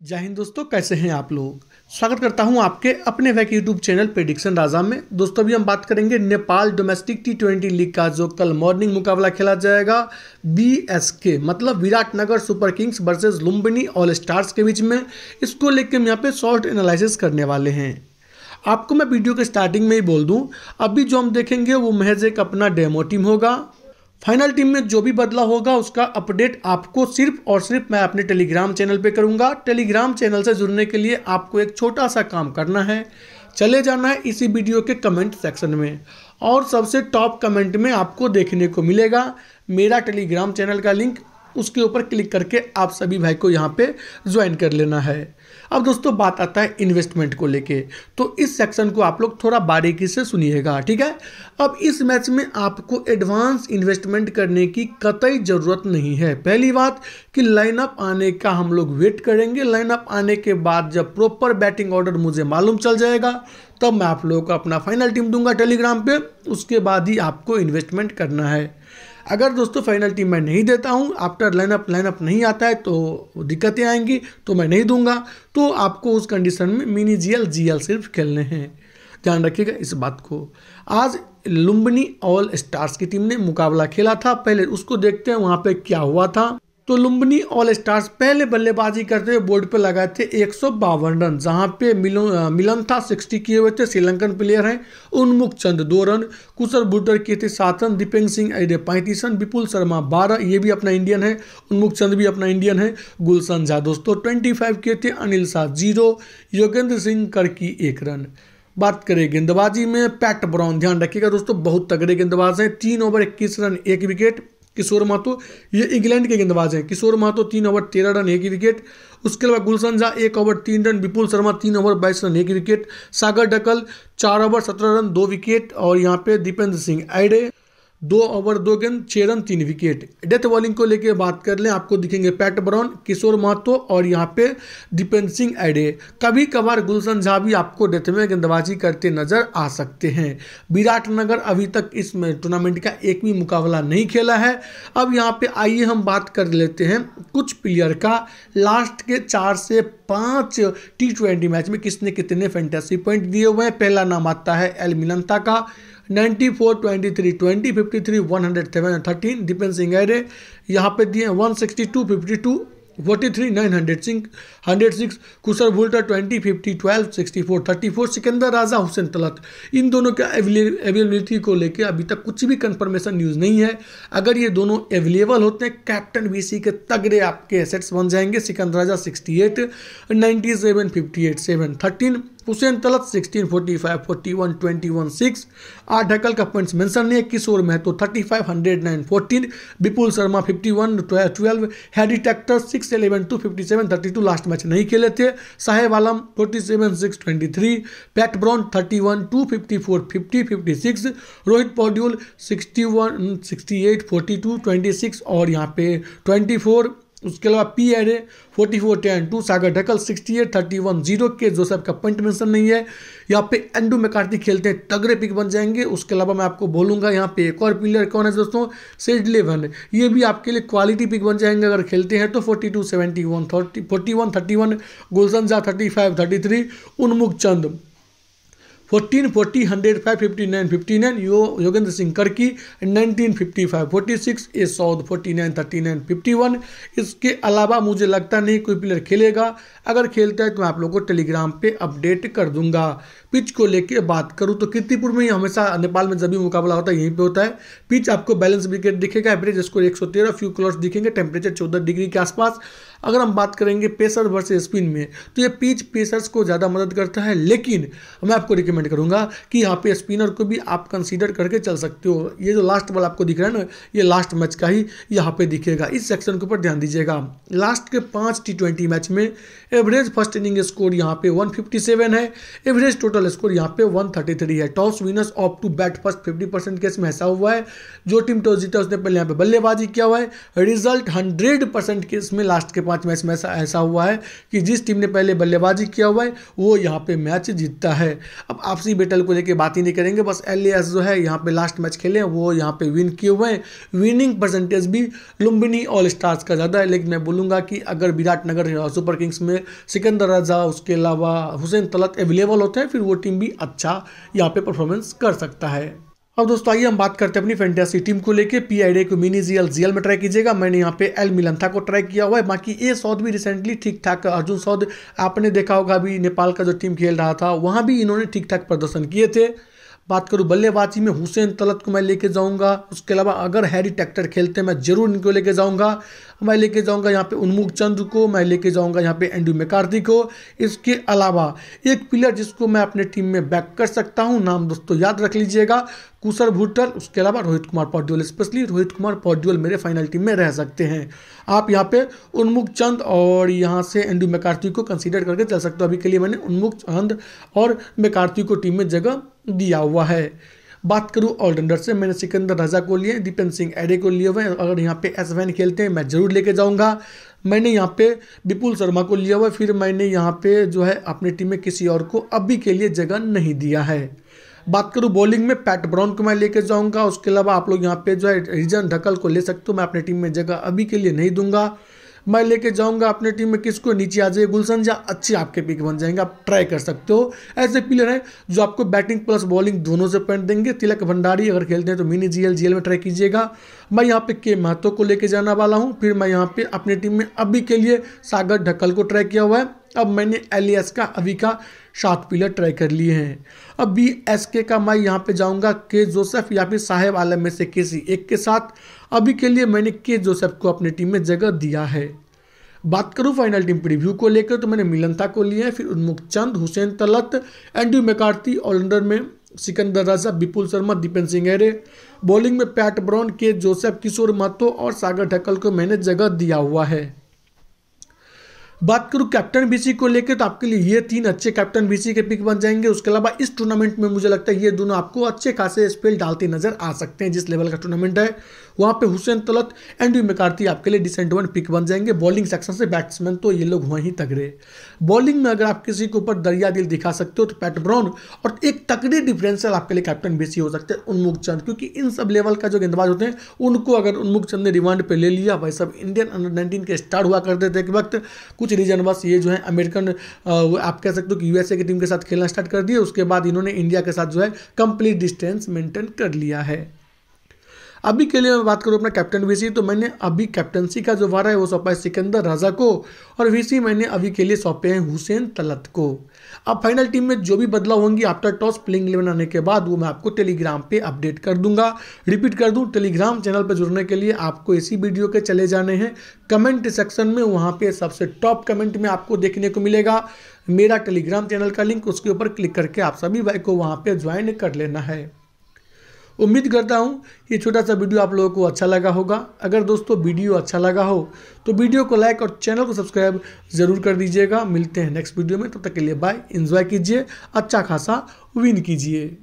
जय हिंद दोस्तों, कैसे हैं आप लोग? स्वागत करता हूँ आपके अपने वैक यूट्यूब चैनल प्रेडिक्शन राजा में। दोस्तों, अभी हम बात करेंगे Nepal domestic T twenty league का, जो कल मॉर्निंग मुकाबला खेला जाएगा बी एस के मतलब Biratnagar super kings versus Lumbini all stars के बीच में। इसको लेकर हम यहाँ पे शॉर्ट एनालिसिस करने वाले हैं। आपको मैं वीडियो के स्टार्टिंग में ही बोल दूँ, अभी जो हम देखेंगे, वो महज एक अपना डेमो टीम होगा। फाइनल टीम में जो भी बदला होगा, उसका अपडेट आपको सिर्फ़ और सिर्फ़ मैं अपने टेलीग्राम चैनल पे करूँगा। टेलीग्राम चैनल से जुड़ने के लिए आपको एक छोटा सा काम करना है। चले जाना है इसी वीडियो के कमेंट सेक्शन में। और सबसे टॉप कमेंट में आपको देखने को मिलेगा मेरा टेलीग्राम चैनल का लिंक। उसके ऊपर क्लिक करके आप सभी भाई को यहाँ पे ज्वाइन कर लेना है। अब दोस्तों बात आता है इन्वेस्टमेंट को लेके। तो इस सेक्शन को आप लोग थोड़ा बारीकी से सुनिएगा, ठीक है? अब इस मैच में आपको एडवांस इन्वेस्टमेंट करने की कतई ज़रूरत नहीं है। पहली बात कि लाइनअप आने का हम लोग वेट करेंगे। लाइनअप आने के बाद जब प्रॉपर बैटिंग ऑर्डर मुझे मालूम चल जाएगा, तब मैं आप लोगों को अपना फाइनल टीम दूँगा टेलीग्राम पे। उसके बाद ही आपको इन्वेस्टमेंट करना है। अगर दोस्तों फाइनल टीम मैं नहीं देता हूँ आफ्टर लाइनअप लाइनअप नहीं आता है तो दिक्कतें आएँगी तो मैं नहीं दूँगा। तो आपको उस कंडीशन में मिनी जीएल जीएल सिर्फ़ खेलने हैं। ध्यान रखिएगा इस बात को। आज लुम्बनी ऑल स्टार्स की टीम ने मुकाबला खेला था। पहले उसको देखते हैं, वहाँ पे क्या हुआ था। तो लुम्बनी ऑल स्टार्स पहले बल्लेबाजी करते हुए बोर्ड पर लगाए थे एक सौ बावन रन, जहाँ पे मिलन था 60 किए हुए थे श्रीलंकन प्लेयर हैं उन्मुख चंद, दो रन, कुशल बुटर किए थे सात रन, दीपेंद्र सिंह अरे पैंतीस रन, विपुल शर्मा बारह, ये भी अपना इंडियन है, उन्मुख चंद भी अपना इंडियन है, गुलशन झा दोस्तों ट्वेंटी फाइव किए थे, अनिल शाह ज़ीरो, योगेंद्र सिंह कर की एक रन। बात करें गेंदबाजी में पैट ब्राउन ध्यान रखिएगा दोस्तों, बहुत तगड़े गेंदबाज हैं, तीन ओवर इक्कीस रन, एक विकेट किशोर महतो, ये इंग्लैंड के गेंदबाज हैं। किशोर महतो, तीन ओवर, तेरह रन, एक विकेट। उसके अलावा गुलशन झा, एक ओवर, तीन रन। विपुल शर्मा, तीन ओवर, बाईस रन, एक विकेट। सागर डकल, चार ओवर, सत्रह रन, दो विकेट। और यहाँ पे दीपेंद्र सिंह आइडे दो ओवर, दो गेंद, छह रन, तीन विकेट। डेथ बॉलिंग को लेकर बात कर लें, आपको दिखेंगे पैट ब्राउन किशोर महतो और यहाँ पे दीपेंद्र सिंह एडे कभी कभार गुलशन झा भी आपको डेथ में गेंदबाजी करते नज़र आ सकते हैं। विराट नगर अभी तक इस टूर्नामेंट का एक भी मुकाबला नहीं खेला है। अब यहाँ पे आइए हम बात कर लेते हैं कुछ प्लेयर का। लास्ट के चार से पाँच टी ट्वेंटी मैच में किसने कितने फैंटेसी पॉइंट दिए हुए हैं? पहला नाम आता है एल मिलनता का। 94, 23, 20, 53, 107, 13 दीपेन सिंह यहाँ पे दिए 162, 52, 43, 900 hundred Singh hundred six Kushal Walter twenty fifty twelve sixty four thirty four Sikandar Raja Hussain Talat इन दोनों के अवेलेबिलिटी को लेकर अभी तक कुछ भी कंफर्मेशन न्यूज़ नहीं है। अगर ये दोनों अवेलेबल होते हैं कैप्टन वीसी के तगड़े आपके एसेट्स बन जाएँगे Sikandar Raja sixty eight ninety seven fifty eight seven thirteen Hussain Talat sixteen forty five forty one twenty one six आठ ढकल का पॉइंट्स मेंशन नहीं है, Kishore Mahato thirty five hundred nine fourteen Vipul Sharma fifty one twelve Harry Tector six eleven two fifty seven thirty two last match नहीं खेले थे। Saheb Alam forty seven six twenty three Pat Brown thirty one two fifty four fifty fifty six Rohit Paudel sixty one sixty eight forty two twenty six और यहाँ पे twenty four उसके अलावा पी एड ए forty four ten two Sagar Dhakal sixty eight thirty one zero के जो सब का पॉइंट मेंशन नहीं है। यहाँ पे एंडू मैकार्टी खेलते हैं, तगड़े पिक बन जाएँगे। उसके अलावा मैं आपको बोलूँगा, यहाँ पे एक और प्लेयर कौन है दोस्तों? सेड इलेवन ये भी आपके लिए क्वालिटी पिक बन जाएँगे, अगर खेलते हैं तो forty two seventy one thirty forty one thirty one Gulshan Jha thirty five thirty three Unmukt Chand. Fourteen forty hundred five fifty nine fifty nine यो Yogendra Singh Karki nineteen fifty five forty six ए Saud forty nine thirty nine fifty one इसके अलावा मुझे लगता नहीं कोई player खेलेगा। अगर खेलता है तो मैं आप लोगों को टेलीग्राम पे अपडेट कर दूँगा। पिच को लेके बात करूँ तो कीर्तिपुर में ही हमेशा नेपाल में जब भी मुकाबला होता है, यहीं पर होता है। पिच आपको बैलेंस विकेट दिखेगा एवरेज स्कोर एक सौ तेरह फ्यू क्लॉट्स दिखेंगे टेम्परेचर चौदह डिग्री के आसपास। अगर हम बात करेंगे पेसर वर्सेस स्पिन में तो ये पिच पेसर्स को ज़्यादा मदद करता है, लेकिन मैं आपको रिकमेंड करूँगा कि यहाँ पे स्पिनर को भी आप कंसीडर करके चल सकते हो। ये जो लास्ट बॉल आपको दिख रहा है ना, ये लास्ट मैच का ही यहाँ पे दिखेगा। इस सेक्शन के ऊपर ध्यान दीजिएगा। लास्ट के पाँच टी मैच में एवरेज फ़र्स्ट इनिंग स्कोर यहाँ पे 157 है। एवरेज टोटल स्कोर यहाँ पे 133 है। Toss winners of to bat first 50 percent case में ऐसा हुआ है। जो टीम टॉस जीता, उसने पहले यहाँ पे बल्लेबाजी किया हुआ है। रिज़ल्ट 100 परसेंट केस में लास्ट के पाँच मैच में ऐसा ऐसा हुआ है कि जिस टीम ने पहले बल्लेबाजी किया हुआ है, वो यहाँ पे मैच जीतता है। अब आपसी बैटल को लेकर बात ही नहीं करेंगे, बस एल जो है यहाँ पे लास्ट मैच खेले, वो यहाँ पे विन किए हुए हैं। विनिंग परसेंटेज भी लुम्बिनी ऑल स्टार्स का ज़्यादा है, लेकिन मैं बोलूँगा कि अगर विराट नगर सुपर किंग्स में सिकंदर राजा, उसके अलावा हुसैन तलत अवेलेबल होते हैं, फिर वो टीम भी अच्छा यहाँ पे परफॉर्मेंस कर सकता है। अब दोस्तों, आइए हम बात करते हैं अपनी फैंटेसी टीम को लेके। पी आई को mini G L G L में ट्राई कीजिएगा। मैंने यहाँ पे एल मिलंथा को ट्राई किया हुआ है। बाकी ए सौद भी रिसेंटली ठीक ठाक अर्जुन सौद आपने देखा होगा अभी नेपाल का जो टीम खेल रहा था, वहाँ भी इन्होंने ठीक ठाक प्रदर्शन किए थे। बात करूँ बल्लेबाजी में हुसैन तलत को मैं लेके जाऊँगा। उसके अलावा अगर हैरी ट्रैक्टर खेलते हैं मैं ज़रूर इनको लेके जाऊँगा। मैं लेके जाऊँगा यहाँ पे उन्मुख चंद्र को, मैं लेके जाऊँगा यहाँ पे एंड्रू मैकार्थी को। इसके अलावा एक प्लेयर जिसको मैं अपने टीम में बैक कर सकता हूँ, नाम दोस्तों याद रख लीजिएगा, कुशर भुट्टल। उसके अलावा रोहित कुमार पौड्योल स्पेशली रोहित कुमार पौड्योल मेरे फाइनल टीम में रह सकते हैं। आप यहाँ पे उन्मुख चंद और यहाँ से एंड्रू मैकार्थी को कंसिडर करके चल सकते हो। अभी के लिए मैंने उन्मुख चंद और मैकार्थी को टीम में जगह दिया हुआ है। बात करूँ ऑलराउंडर से, मैंने सिकंदर रजा को लिए, दीपेंद्र सिंह एडे को लिए हुए अगर यहाँ पे एस वैन खेलते हैं, मैं ज़रूर लेके जाऊँगा। मैंने यहाँ पे विपुल शर्मा को लिया हुआ फिर मैंने यहाँ पे जो है अपनी टीम में किसी और को अभी के लिए जगह नहीं दिया है। बात करूँ बॉलिंग में पैट ब्राउन को मैं लेके जाऊँगा। उसके अलावा आप लोग यहाँ पे जो है रिजन ढकल को ले सकते हो, मैं अपनी टीम में जगह अभी के लिए नहीं दूँगा। मैं लेके जाऊँगा अपने टीम में किसको? नीचे आ जाए गुलशन या अच्छे आपके पिक बन जाएँगे, आप ट्राई कर सकते हो। ऐसे प्लेयर हैं जो आपको बैटिंग प्लस बॉलिंग दोनों से पॉइंट देंगे। तिलक भंडारी अगर खेलते हैं तो मिनी जीएल जीएल में ट्राई कीजिएगा। मैं यहाँ पे के महतो को लेके जाना वाला हूँ। फिर मैं यहाँ पे अपने टीम में अभी के लिए सागर ढक्कल को ट्राई किया हुआ है। अब मैंने एल एस का, अभी का सात पिलर ट्राई कर लिए हैं। अब बी एस के का मैं यहाँ पे जाऊँगा के जोसेफ या फिर साहेब आलम में से किसी एक के साथ। अभी के लिए मैंने के जोसेफ को अपनी टीम में जगह दिया है। बात करूँ फाइनल टीम प्रीव्यू को लेकर तो मैंने मिलनता को लिया है, फिर Unmukt Chand, Hussain Talat Andrew McCarthy allrounder में सिकंदर राजा, विपुल शर्मा, दीपेंद्र सिंह एरे। बॉलिंग में पैट ब्राउन के जोसेफ किशोर महतो और सागर ढक्कल को मैंने जगह दिया हुआ है। बात करूँ कैप्टन बीसी को लेकर तो आपके लिए ये तीन अच्छे कैप्टन बीसी के पिक बन जाएँगे। उसके अलावा इस टूर्नामेंट में मुझे लगता है ये दोनों आपको अच्छे खासे स्पेल डालते नज़र आ सकते हैं, जिस लेवल का टूर्नामेंट है। वहाँ पे हुसैन तलत एंड मैकार्थी आपके लिए डिसेंट वन पिक बन जाएँगे। बॉलिंग सेक्शन से बैट्समैन तो ये लोग वहीं तगड़े। बॉलिंग में अगर आप किसी के ऊपर दरिया दिल दिखा सकते हो तो पैट ब्राउन और एक तकड़ी डिफरेंशियल आपके लिए कैप्टन बेसी हो सकते हैं उन्मुख चंद, क्योंकि इन सब लेवल का जो गेंदबाज होते हैं, उनको अगर उन्मुख चंद ने रिमांड पर ले लिया भाई सब इंडियन अंडर नाइनटीन के स्टार्ट हुआ करते थे एक वक्त। कुछ रीजन, बस ये जो है अमेरिकन आप कह सकते हो कि यूएसए की टीम के साथ खेलना स्टार्ट कर दिया, उसके बाद इन्होंने इंडिया के साथ जो है कंप्लीट डिस्टेंस मेंटेन कर लिया है। अभी के लिए मैं बात करूँ अपना कैप्टन वीसी तो मैंने अभी कैप्टनसी का जो वारा है, वो सौंपा है सिकंदर राजा को और वीसी मैंने अभी के लिए सौंपे हैं हुसैन तलत को अब फाइनल टीम में जो भी बदलाव होंगी आफ्टर टॉस प्लेइंग इलेवन आने के बाद, वो मैं आपको टेलीग्राम पे अपडेट कर दूँगा। रिपीट कर दूँ टेलीग्राम चैनल पर जुड़ने के लिए आपको इसी वीडियो के चले जाने हैं। कमेंट सेक्शन में, वहाँ पे सबसे टॉप कमेंट में आपको देखने को मिलेगा। मेरा टेलीग्राम चैनल का लिंक उसके ऊपर क्लिक करके आप सभी भाई को वहाँ पे ज्वाइन कर लेना है। उम्मीद करता हूँ ये छोटा सा वीडियो आप लोगों को अच्छा लगा होगा। अगर दोस्तों वीडियो अच्छा लगा हो तो वीडियो को लाइक और चैनल को सब्सक्राइब ज़रूर कर दीजिएगा। मिलते हैं नेक्स्ट वीडियो में, तब तो तक के लिए बाय एंजॉय कीजिए अच्छा खासा विन कीजिए।